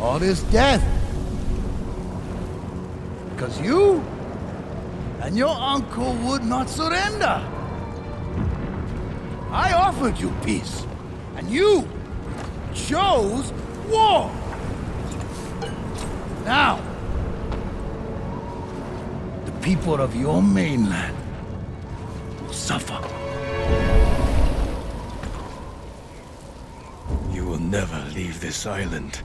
All this death. Because you and your uncle would not surrender. I offered you peace, and you chose war. Now, the people of your mainland will suffer. You will never leave this island.